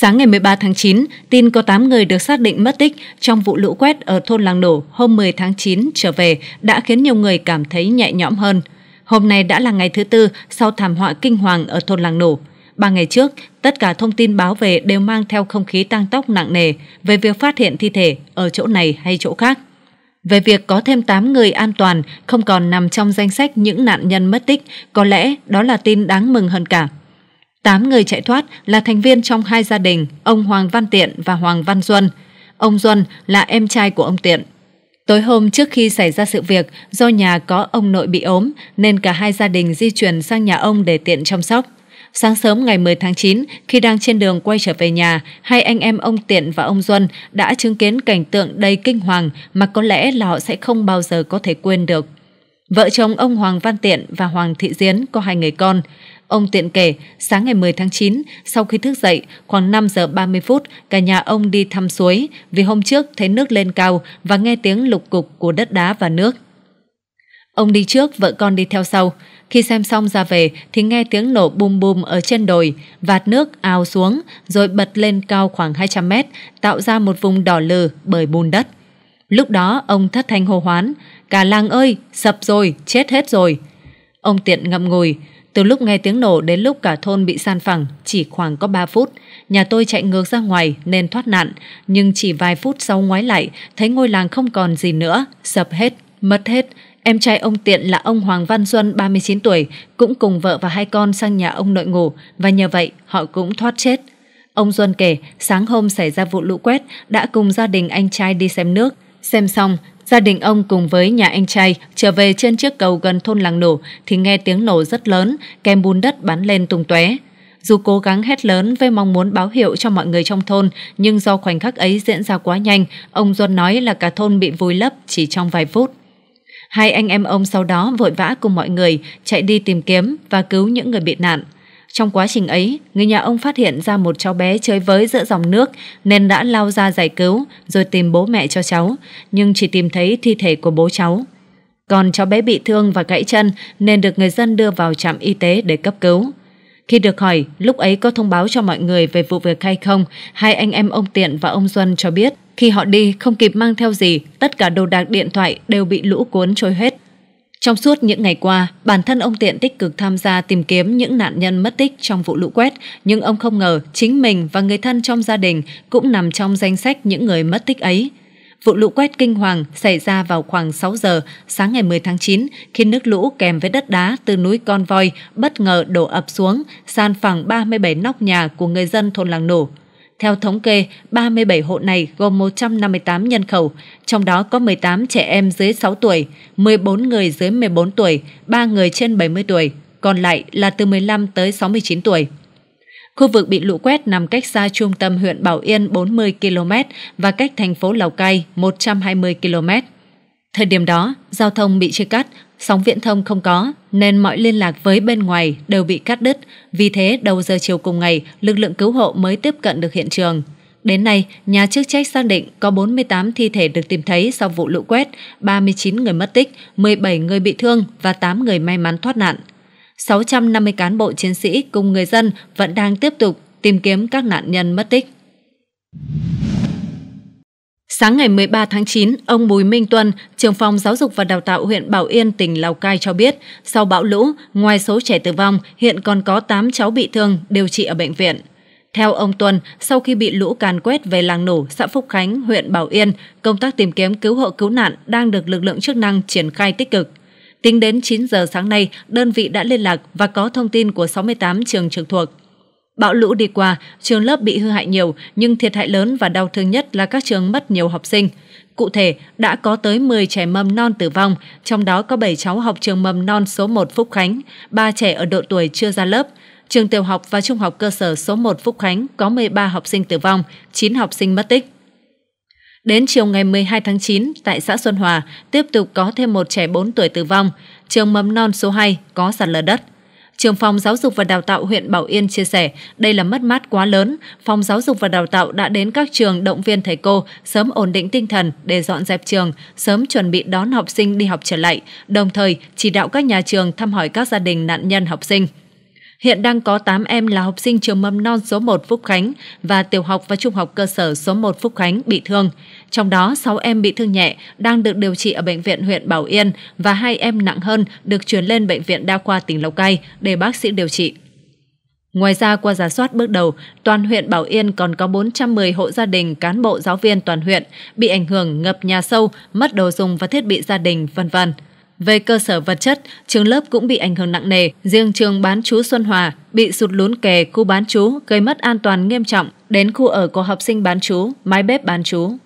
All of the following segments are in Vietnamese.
Sáng ngày 13 tháng 9, tin có 8 người được xác định mất tích trong vụ lũ quét ở thôn Làng Nổ hôm 10 tháng 9 trở về đã khiến nhiều người cảm thấy nhẹ nhõm hơn. Hôm nay đã là ngày thứ tư sau thảm họa kinh hoàng ở thôn Làng Nổ. Ba ngày trước, tất cả thông tin báo về đều mang theo không khí tăng tốc nặng nề về việc phát hiện thi thể ở chỗ này hay chỗ khác. Về việc có thêm 8 người an toàn không còn nằm trong danh sách những nạn nhân mất tích, có lẽ đó là tin đáng mừng hơn cả. Tám người chạy thoát là thành viên trong hai gia đình, ông Hoàng Văn Tiện và Hoàng Văn Duân. Ông Duân là em trai của ông Tiện. Tối hôm trước khi xảy ra sự việc, do nhà có ông nội bị ốm nên cả hai gia đình di chuyển sang nhà ông để tiện chăm sóc. Sáng sớm ngày 10 tháng 9, khi đang trên đường quay trở về nhà, hai anh em ông Tiện và ông Duân đã chứng kiến cảnh tượng đầy kinh hoàng mà có lẽ là họ sẽ không bao giờ có thể quên được. Vợ chồng ông Hoàng Văn Tiện và Hoàng Thị Diến có hai người con. Ông Tiện kể, sáng ngày 10 tháng 9, sau khi thức dậy, khoảng 5 giờ 30 phút, cả nhà ông đi thăm suối vì hôm trước thấy nước lên cao và nghe tiếng lục cục của đất đá và nước. Ông đi trước, vợ con đi theo sau. Khi xem xong ra về thì nghe tiếng nổ bùm bùm ở trên đồi, vạt nước ào xuống rồi bật lên cao khoảng 200 mét, tạo ra một vùng đỏ lừ bởi bùn đất. Lúc đó ông thất thanh hô hoán, cả làng ơi, sập rồi, chết hết rồi. Ông tiện ngậm ngùi, từ lúc nghe tiếng nổ đến lúc cả thôn bị san phẳng chỉ khoảng có 3 phút. Nhà tôi chạy ngược ra ngoài nên thoát nạn, nhưng chỉ vài phút sau ngoái lại thấy ngôi làng không còn gì nữa, sập hết, mất hết. Em trai ông Tiện là ông Hoàng Văn Xuân 39 tuổi, cũng cùng vợ và hai con sang nhà ông nội ngủ và nhờ vậy họ cũng thoát chết. Ông Duân kể sáng hôm xảy ra vụ lũ quét đã cùng gia đình anh trai đi xem nước. Xem xong, Gia đình ông cùng với nhà anh trai trở về trên chiếc cầu gần thôn làng nổ thì nghe tiếng nổ rất lớn, kèm bùn đất bắn lên tung tóe. Dù cố gắng hét lớn với mong muốn báo hiệu cho mọi người trong thôn, nhưng do khoảnh khắc ấy diễn ra quá nhanh, ông Duân nói là cả thôn bị vùi lấp chỉ trong vài phút. Hai anh em ông sau đó vội vã cùng mọi người chạy đi tìm kiếm và cứu những người bị nạn. Trong quá trình ấy, người nhà ông phát hiện ra một cháu bé chơi với giữa dòng nước nên đã lao ra giải cứu rồi tìm bố mẹ cho cháu, nhưng chỉ tìm thấy thi thể của bố cháu. Còn cháu bé bị thương và gãy chân nên được người dân đưa vào trạm y tế để cấp cứu. Khi được hỏi lúc ấy có thông báo cho mọi người về vụ việc hay không, hai anh em ông Tiện và ông Duân cho biết khi họ đi không kịp mang theo gì, tất cả đồ đạc điện thoại đều bị lũ cuốn trôi hết. Trong suốt những ngày qua, bản thân ông Tiện tích cực tham gia tìm kiếm những nạn nhân mất tích trong vụ lũ quét, nhưng ông không ngờ chính mình và người thân trong gia đình cũng nằm trong danh sách những người mất tích ấy. Vụ lũ quét kinh hoàng xảy ra vào khoảng 6 giờ sáng ngày 10 tháng 9 khi nước lũ kèm với đất đá từ núi Con Voi bất ngờ đổ ập xuống, san phẳng 37 nóc nhà của người dân thôn Làng Nổ. Theo thống kê, 37 hộ này gồm 158 nhân khẩu, trong đó có 18 trẻ em dưới 6 tuổi, 14 người dưới 14 tuổi, 3 người trên 70 tuổi, còn lại là từ 15 tới 69 tuổi. Khu vực bị lũ quét nằm cách xa trung tâm huyện Bảo Yên 40 km và cách thành phố Lào Cai 120 km. Thời điểm đó, giao thông bị chia cắt, sóng viễn thông không có, nên mọi liên lạc với bên ngoài đều bị cắt đứt. Vì thế, đầu giờ chiều cùng ngày, lực lượng cứu hộ mới tiếp cận được hiện trường. Đến nay, nhà chức trách xác định có 48 thi thể được tìm thấy sau vụ lũ quét, 39 người mất tích, 17 người bị thương và 8 người may mắn thoát nạn. 650 cán bộ chiến sĩ cùng người dân vẫn đang tiếp tục tìm kiếm các nạn nhân mất tích. Sáng ngày 13 tháng 9, ông Bùi Minh Tuân, trưởng phòng giáo dục và đào tạo huyện Bảo Yên, tỉnh Lào Cai cho biết, sau bão lũ, ngoài số trẻ tử vong, hiện còn có 8 cháu bị thương điều trị ở bệnh viện. Theo ông Tuân, sau khi bị lũ càn quét về làng nổ, xã Phúc Khánh, huyện Bảo Yên, công tác tìm kiếm cứu hộ cứu nạn đang được lực lượng chức năng triển khai tích cực. Tính đến 9 giờ sáng nay, đơn vị đã liên lạc và có thông tin của 68 trường trực thuộc. Bão lũ đi qua, trường lớp bị hư hại nhiều, nhưng thiệt hại lớn và đau thương nhất là các trường mất nhiều học sinh. Cụ thể, đã có tới 10 trẻ mầm non tử vong, trong đó có 7 cháu học trường mầm non số 1 Phúc Khánh, 3 trẻ ở độ tuổi chưa ra lớp. Trường tiểu học và trung học cơ sở số 1 Phúc Khánh có 13 học sinh tử vong, 9 học sinh mất tích. Đến chiều ngày 12 tháng 9, tại xã Xuân Hòa, tiếp tục có thêm một trẻ 4 tuổi tử vong. Trường mầm non số 2 có sạt lở đất. Trường phòng giáo dục và đào tạo huyện Bảo Yên chia sẻ, đây là mất mát quá lớn. Phòng giáo dục và đào tạo đã đến các trường động viên thầy cô sớm ổn định tinh thần để dọn dẹp trường, sớm chuẩn bị đón học sinh đi học trở lại, đồng thời chỉ đạo các nhà trường thăm hỏi các gia đình nạn nhân học sinh. Hiện đang có 8 em là học sinh trường mầm non số 1 Phúc Khánh và tiểu học và trung học cơ sở số 1 Phúc Khánh bị thương. Trong đó 6 em bị thương nhẹ đang được điều trị ở bệnh viện huyện Bảo Yên và hai em nặng hơn được chuyển lên bệnh viện đa khoa tỉnh Lào Cai để bác sĩ điều trị. Ngoài ra qua giả soát bước đầu, toàn huyện Bảo Yên còn có 410 hộ gia đình cán bộ giáo viên toàn huyện bị ảnh hưởng ngập nhà sâu, mất đồ dùng và thiết bị gia đình, vân vân. Về cơ sở vật chất, trường lớp cũng bị ảnh hưởng nặng nề, riêng trường bán chú Xuân Hòa bị sụt lún kè khu bán chú gây mất an toàn nghiêm trọng đến khu ở của học sinh bán chú, mái bếp bán chú.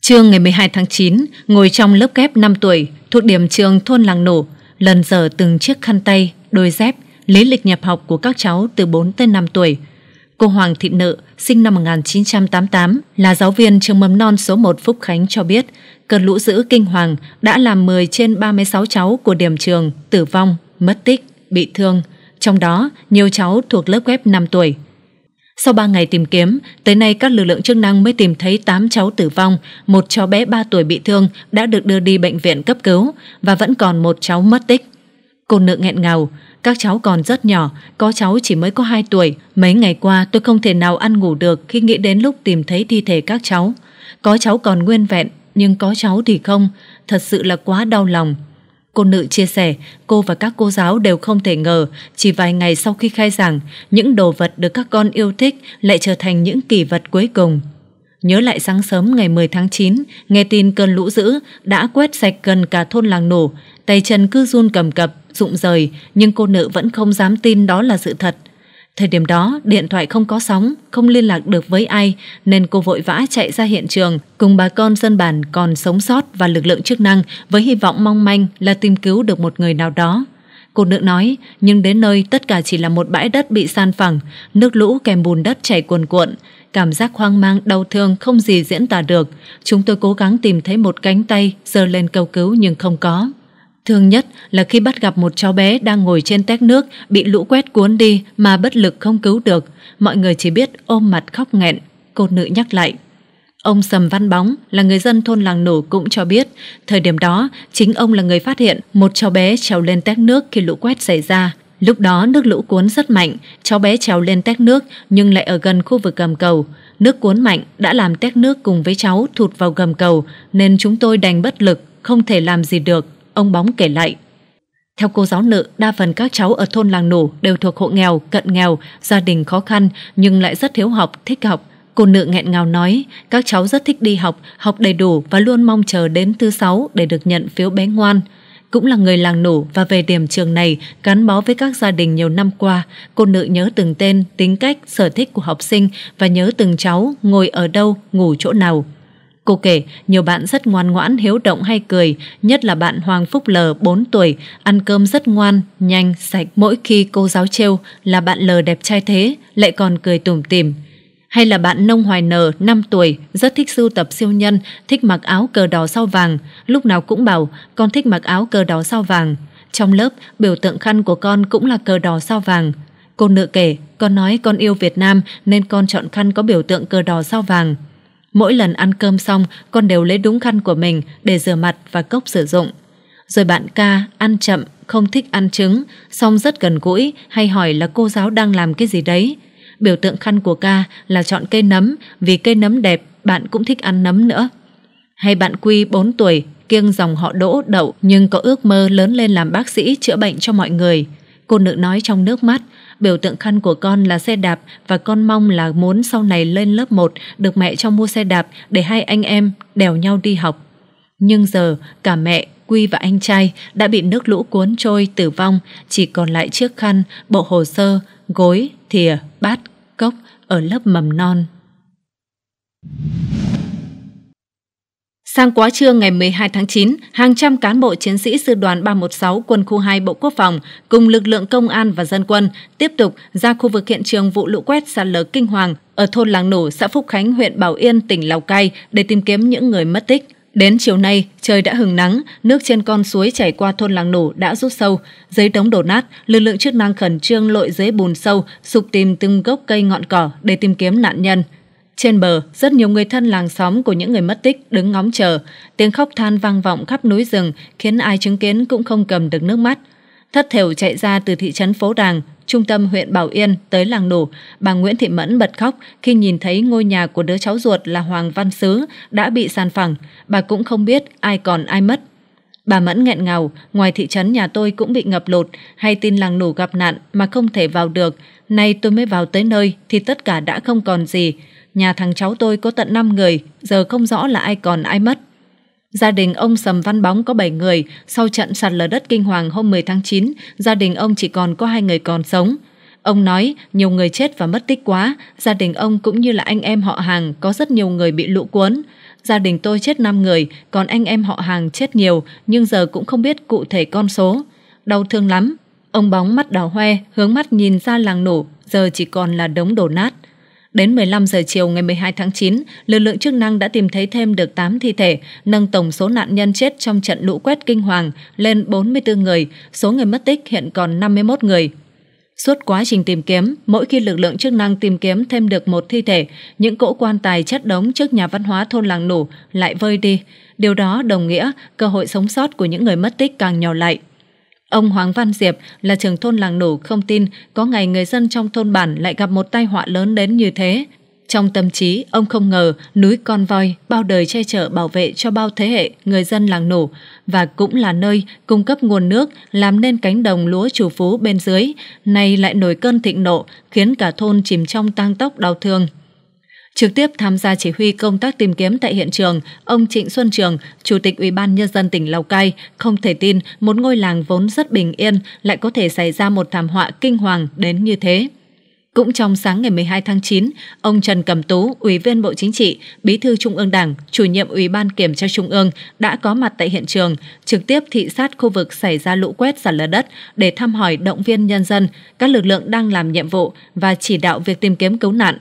Trưa ngày 12 tháng 9, ngồi trong lớp kép 5 tuổi thuộc điểm trường thôn Làng Nổ, lần dở từng chiếc khăn tay, đôi dép, lý lịch nhập học của các cháu từ 4 tới 5 tuổi. Cô Hoàng Thị Nợ, sinh năm 1988, là giáo viên trường mầm non số 1 Phúc Khánh cho biết, cơn lũ dữ kinh hoàng đã làm 10 trên 36 cháu của điểm trường tử vong, mất tích, bị thương, trong đó nhiều cháu thuộc lớp ghép 5 tuổi. Sau 3 ngày tìm kiếm, tới nay các lực lượng chức năng mới tìm thấy 8 cháu tử vong, một cháu bé 3 tuổi bị thương đã được đưa đi bệnh viện cấp cứu và vẫn còn một cháu mất tích. Cô nợ nghẹn ngào, các cháu còn rất nhỏ, có cháu chỉ mới có 2 tuổi. Mấy ngày qua tôi không thể nào ăn ngủ được khi nghĩ đến lúc tìm thấy thi thể các cháu. Có cháu còn nguyên vẹn, nhưng có cháu thì không. Thật sự là quá đau lòng. Cô nữ chia sẻ, cô và các cô giáo đều không thể ngờ, chỉ vài ngày sau khi khai giảng, những đồ vật được các con yêu thích lại trở thành những kỷ vật cuối cùng. Nhớ lại sáng sớm ngày 10 tháng 9, nghe tin cơn lũ dữ đã quét sạch gần cả thôn làng nổ, tay chân cứ run cầm cập, rụng rời, nhưng cô nữ vẫn không dám tin đó là sự thật. Thời điểm đó, điện thoại không có sóng, không liên lạc được với ai, nên cô vội vã chạy ra hiện trường cùng bà con dân bản còn sống sót và lực lượng chức năng với hy vọng mong manh là tìm cứu được một người nào đó. Cô nữ nói, nhưng đến nơi tất cả chỉ là một bãi đất bị san phẳng, nước lũ kèm bùn đất chảy cuồn cuộn. Cảm giác hoang mang, đau thương không gì diễn tả được. Chúng tôi cố gắng tìm thấy một cánh tay, giơ lên cầu cứu nhưng không có. Thương nhất là khi bắt gặp một cháu bé đang ngồi trên tét nước bị lũ quét cuốn đi mà bất lực không cứu được. Mọi người chỉ biết ôm mặt khóc nghẹn. Cô nữ nhắc lại. Ông Sầm Văn Bóng là người dân thôn Làng Nổ cũng cho biết, thời điểm đó chính ông là người phát hiện một cháu bé trèo lên tét nước khi lũ quét xảy ra. Lúc đó nước lũ cuốn rất mạnh, cháu bé trèo lên tét nước nhưng lại ở gần khu vực gầm cầu. Nước cuốn mạnh đã làm tét nước cùng với cháu thụt vào gầm cầu nên chúng tôi đành bất lực, không thể làm gì được Ông Bóng kể lại. Theo cô giáo nữ, đa phần các cháu ở thôn làng nổ đều thuộc hộ nghèo, cận nghèo, gia đình khó khăn nhưng lại rất hiếu học, thích học. Cô nữ nghẹn ngào nói, các cháu rất thích đi học, học đầy đủ và luôn mong chờ đến thứ sáu để được nhận phiếu bé ngoan. Cũng là người làng nổ và về điểm trường này gắn bó với các gia đình nhiều năm qua, cô nữ nhớ từng tên, tính cách, sở thích của học sinh và nhớ từng cháu ngồi ở đâu, ngủ chỗ nào. Cô kể, nhiều bạn rất ngoan ngoãn, hiếu động hay cười, nhất là bạn Hoàng Phúc L 4 tuổi, ăn cơm rất ngoan, nhanh, sạch. Mỗi khi cô giáo trêu là bạn L đẹp trai thế, lại còn cười tủm tỉm. Hay là bạn Nông Hoài N 5 tuổi, rất thích sưu tập siêu nhân, thích mặc áo cờ đỏ sao vàng, lúc nào cũng bảo con thích mặc áo cờ đỏ sao vàng. Trong lớp, biểu tượng khăn của con cũng là cờ đỏ sao vàng. Cô nữ kể, con nói con yêu Việt Nam nên con chọn khăn có biểu tượng cờ đỏ sao vàng. Mỗi lần ăn cơm xong, con đều lấy đúng khăn của mình để rửa mặt và cốc sử dụng. Rồi bạn ca ăn chậm, không thích ăn trứng, xong rất gần gũi hay hỏi là cô giáo đang làm cái gì đấy. Biểu tượng khăn của ca là chọn cây nấm, vì cây nấm đẹp, bạn cũng thích ăn nấm nữa. Hay bạn Quy 4 tuổi, kiêng dòng họ đỗ đậu nhưng có ước mơ lớn lên làm bác sĩ chữa bệnh cho mọi người. Cô nữ nói trong nước mắt, Biểu tượng khăn của con là xe đạp và con mong là muốn sau này lên lớp 1 được mẹ cho mua xe đạp để hai anh em đèo nhau đi học. Nhưng giờ cả mẹ, Quy và anh trai đã bị nước lũ cuốn trôi tử vong, chỉ còn lại chiếc khăn, bộ hồ sơ, gối, thìa, bát, cốc ở lớp mầm non. Sang quá trưa ngày 12 tháng 9, hàng trăm cán bộ chiến sĩ sư đoàn 316 quân khu 2 Bộ Quốc phòng cùng lực lượng công an và dân quân tiếp tục ra khu vực hiện trường vụ lũ quét sạt lở kinh hoàng ở thôn Làng Nổ, xã Phúc Khánh, huyện Bảo Yên, tỉnh Lào Cai để tìm kiếm những người mất tích. Đến chiều nay, trời đã hừng nắng, nước trên con suối chảy qua thôn Làng Nổ đã rút sâu. Dưới đống đổ nát, lực lượng chức năng khẩn trương lội dưới bùn sâu, sục tìm từng gốc cây ngọn cỏ để tìm kiếm nạn nhân. Trên bờ, rất nhiều người thân làng xóm của những người mất tích đứng ngóng chờ. Tiếng khóc than vang vọng khắp núi rừng khiến ai chứng kiến cũng không cầm được nước mắt. Thất thểu chạy ra từ thị trấn Phố Đàng, trung tâm huyện Bảo Yên tới làng nổ, bà Nguyễn Thị Mẫn bật khóc khi nhìn thấy ngôi nhà của đứa cháu ruột là Hoàng Văn Sứ đã bị sàn phẳng. Bà cũng không biết ai còn ai mất. Bà Mẫn nghẹn ngào, ngoài thị trấn nhà tôi cũng bị ngập lụt, hay tin làng nổ gặp nạn mà không thể vào được. Nay tôi mới vào tới nơi thì tất cả đã không còn gì. Nhà thằng cháu tôi có tận 5 người, giờ không rõ là ai còn ai mất. Gia đình ông Sầm Văn Bóng có 7 người, sau trận sạt lở đất kinh hoàng hôm 10 tháng 9, gia đình ông chỉ còn có hai người còn sống. Ông nói nhiều người chết và mất tích quá, gia đình ông cũng như là anh em họ hàng có rất nhiều người bị lũ cuốn. Gia đình tôi chết 5 người, còn anh em họ hàng chết nhiều, nhưng giờ cũng không biết cụ thể con số. Đau thương lắm. Ông bóng mắt đỏ hoe, hướng mắt nhìn ra làng nổ, giờ chỉ còn là đống đổ nát. Đến 15 giờ chiều ngày 12 tháng 9, lực lượng chức năng đã tìm thấy thêm được 8 thi thể, nâng tổng số nạn nhân chết trong trận lũ quét kinh hoàng lên 44 người, số người mất tích hiện còn 51 người. Suốt quá trình tìm kiếm, mỗi khi lực lượng chức năng tìm kiếm thêm được một thi thể, những cỗ quan tài chất đống trước nhà văn hóa thôn làng nủ lại vơi đi. Điều đó đồng nghĩa cơ hội sống sót của những người mất tích càng nhỏ lại. Ông Hoàng Văn Diệp là trưởng thôn làng nổ không tin có ngày người dân trong thôn bản lại gặp một tai họa lớn đến như thế. Trong tâm trí, ông không ngờ núi con voi bao đời che chở bảo vệ cho bao thế hệ người dân làng nổ và cũng là nơi cung cấp nguồn nước làm nên cánh đồng lúa chủ phú bên dưới, nay lại nổi cơn thịnh nộ khiến cả thôn chìm trong tang tóc đau thương. Trực tiếp tham gia chỉ huy công tác tìm kiếm tại hiện trường, ông Trịnh Xuân Trường, Chủ tịch Ủy ban Nhân dân tỉnh Lào Cai, không thể tin một ngôi làng vốn rất bình yên lại có thể xảy ra một thảm họa kinh hoàng đến như thế. Cũng trong sáng ngày 12 tháng 9, ông Trần Cẩm Tú, Ủy viên Bộ Chính trị, Bí thư Trung ương Đảng, chủ nhiệm Ủy ban Kiểm tra Trung ương đã có mặt tại hiện trường, trực tiếp thị sát khu vực xảy ra lũ quét sạt lở đất để thăm hỏi động viên nhân dân, các lực lượng đang làm nhiệm vụ và chỉ đạo việc tìm kiếm cứu nạn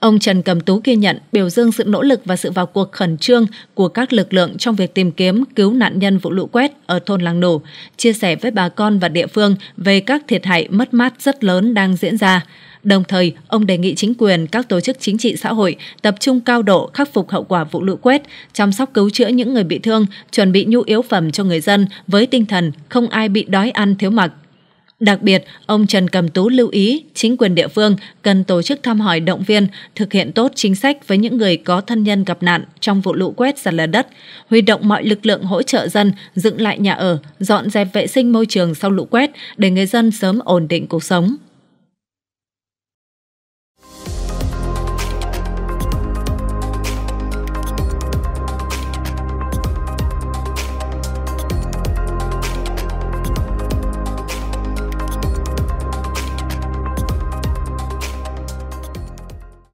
Ông Trần Cầm Tú ghi nhận biểu dương sự nỗ lực và sự vào cuộc khẩn trương của các lực lượng trong việc tìm kiếm cứu nạn nhân vụ lũ quét ở thôn Làng Nổ, chia sẻ với bà con và địa phương về các thiệt hại mất mát rất lớn đang diễn ra. Đồng thời, ông đề nghị chính quyền, các tổ chức chính trị xã hội tập trung cao độ khắc phục hậu quả vụ lũ quét, chăm sóc cứu chữa những người bị thương, chuẩn bị nhu yếu phẩm cho người dân với tinh thần không ai bị đói ăn thiếu mặc. Đặc biệt, ông Trần Cầm Tú lưu ý chính quyền địa phương cần tổ chức thăm hỏi động viên, thực hiện tốt chính sách với những người có thân nhân gặp nạn trong vụ lũ quét sạt lở đất, huy động mọi lực lượng hỗ trợ dân dựng lại nhà ở, dọn dẹp vệ sinh môi trường sau lũ quét để người dân sớm ổn định cuộc sống.